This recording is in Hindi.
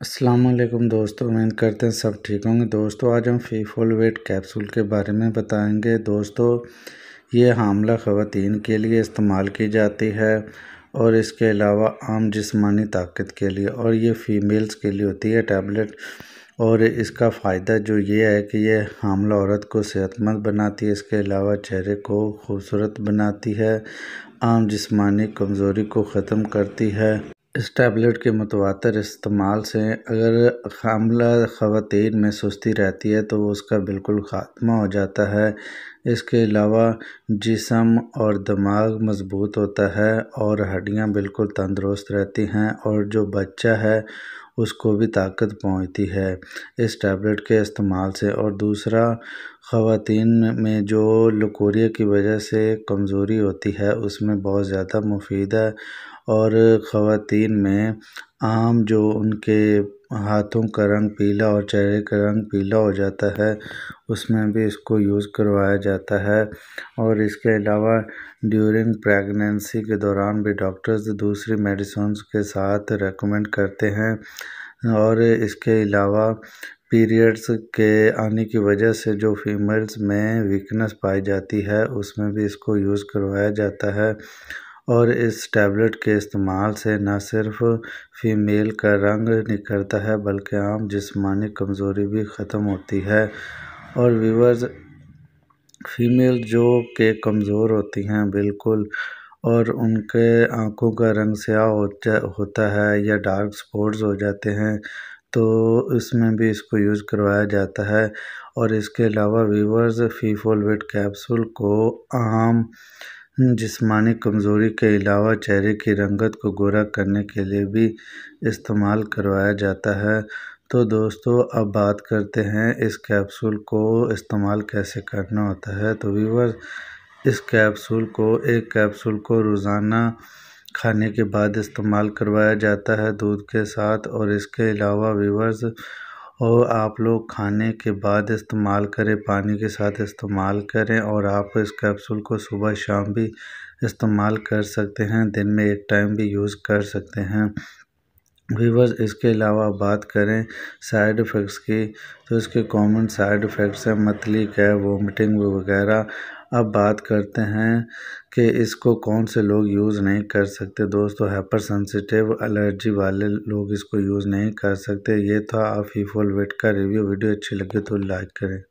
वालेकुम दोस्तों, उम्मीद करते हैं सब ठीक होंगे। दोस्तों, आज हम फ़ी फुल वेट कैप्सूल के बारे में बताएँगे। दोस्तों, ये हामला ख़वातीन के लिए इस्तेमाल की जाती है और इसके अलावा आम जिस्मानी ताकत के लिए और ये फ़ीमेल्स के लिए होती है टैबलेट। और इसका फ़ायदा जो ये है कि ये हामला औरत को सेहतमंद बनाती है, इसके अलावा चेहरे को खूबसूरत बनाती है, आम जिस्मानी कमज़ोरी को ख़त्म करती है। इस टैबलेट के मुतवातर इस्तेमाल से अगर हमला ख़वातीन में सुस्ती रहती है तो उसका बिल्कुल ख़ात्मा हो जाता है। इसके अलावा जिसम और दिमाग मज़बूत होता है और हड्डियाँ बिल्कुल तंदुरुस्त रहती हैं और जो बच्चा है, उसको भी ताकत पहुँचती है। इस टैबलेट के इस्तेमाल से और दूसरा ख़वातीन में जो लकोरिया की वजह से कमज़ोरी होती है, उसमें बहुत ज़्यादा मुफीद है और ख़वातीन में आम जो उनके हाथों का रंग पीला और चेहरे का रंग पीला हो जाता है, उसमें भी इसको यूज़ करवाया जाता है। और इसके अलावा ड्यूरिंग प्रेगनेंसी के दौरान भी डॉक्टर्स दूसरी मेडिसिन के साथ रेकमेंड करते हैं। और इसके अलावा पीरियड्स के आने की वजह से जो फीमेल्स में वीकनेस पाई जाती है, उसमें भी इसको यूज़ करवाया जाता है। और इस टैबलेट के इस्तेमाल से न सिर्फ़ फीमेल का रंग निखरता है, बल्कि आम जिस्मानी कमज़ोरी भी ख़त्म होती है। और व्यूवर्स फीमेल जो के कमज़ोर होती हैं, बिल्कुल, और उनके आँखों का रंग स्याह होता है या डार्क स्पॉट्स हो जाते हैं तो इसमें भी इसको यूज़ करवाया जाता है। और इसके अलावा वीवर्स फीफोल वेट कैप्सूल को आम जिस्मानी कमज़ोरी के अलावा चेहरे की रंगत को गोरा करने के लिए भी इस्तेमाल करवाया जाता है। तो दोस्तों, अब बात करते हैं इस कैप्सूल को इस्तेमाल कैसे करना होता है। तो वीवर इस कैप्सूल को, एक कैप्सूल को रोज़ाना खाने के बाद इस्तेमाल करवाया जाता है दूध के साथ। और इसके अलावा वीवर्स और आप लोग खाने के बाद इस्तेमाल करें, पानी के साथ इस्तेमाल करें और आप इस कैप्सूल को सुबह शाम भी इस्तेमाल कर सकते हैं, दिन में एक टाइम भी यूज़ कर सकते हैं। वीवर्स इसके अलावा बात करें साइड इफ़ेक्ट्स की तो इसके कॉमन साइड इफ़ेक्ट्स हैं मतली है वोमिटिंग वगैरह। अब बात करते हैं कि इसको कौन से लोग यूज़ नहीं कर सकते। दोस्तों हाइपर सेंसिटिव एलर्जी वाले लोग इसको यूज़ नहीं कर सकते। ये था आप फीफोल वेट का रिव्यू वीडियो अच्छी लगे तो लाइक करें।